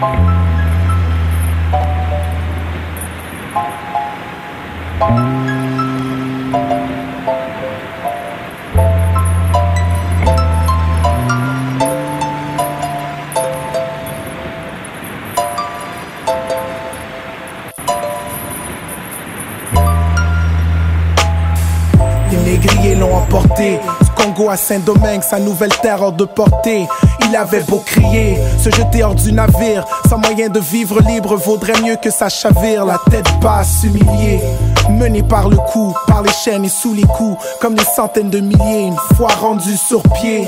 Les négriers l'ont emporté. Congo à Saint-Domingue, sa nouvelle terre hors de portée. Il avait beau crier, se jeter hors du navire. Sans moyen de vivre libre vaudrait mieux que sa chavire. La tête basse, humiliée. Mené par le cou, par les chaînes et sous les coups. Comme des centaines de milliers, une fois rendu sur pied.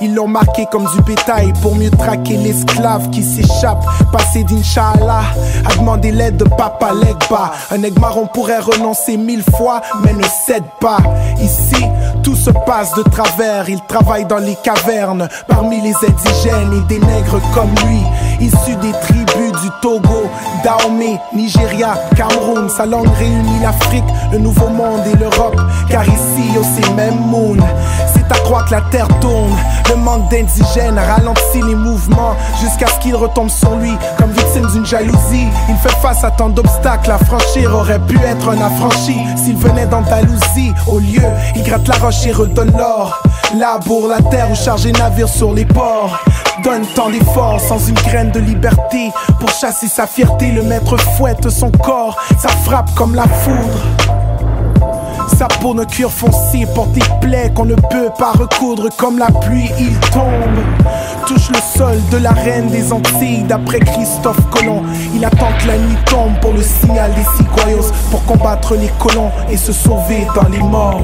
Ils l'ont marqué comme du bétail pour mieux traquer l'esclave qui s'échappe. Passé d'Inch'Allah à demander l'aide de Papa Legba. Un marron pourrait renoncer mille fois, mais ne cède pas. Ici, tout se passe de travers. Il travaille dans les cavernes, parmi les indigènes et des nègres comme lui. Issus des tribus du Togo, Dahomey, Nigeria, Cameroun. Sa langue réunit l'Afrique, le Nouveau Monde et l'Europe. Car ici, oh, c'est même moon. Croire que la terre tourne. Le manque d'indigènes ralentit les mouvements jusqu'à ce qu'il retombe sur lui comme victime d'une jalousie. Il fait face à tant d'obstacles à franchir, aurait pu être un affranchi s'il venait d'Andalousie. Au lieu, il gratte la roche et redonne l'or. Laboure la terre ou charge les navires sur les ports. Donne tant d'efforts sans une graine de liberté. Pour chasser sa fierté, le maître fouette son corps. Ça frappe comme la foudre. Sa peau ne cuir foncé porte des plaies qu'on ne peut pas recoudre comme la pluie, il tombe. Touche le sol de la reine des Antilles d'après Christophe Colomb. Il attend que la nuit tombe pour le signal des citoyens pour combattre les colons et se sauver dans les morts.